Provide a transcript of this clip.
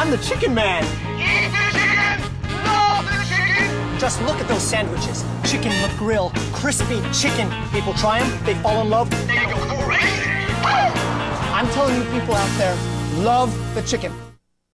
I'm the chicken man. Eat the chicken! Love the chicken! Just look at those sandwiches. Chicken McGrill, crispy chicken. People try them, they fall in love. They go crazy! I'm telling you people out there, love the chicken.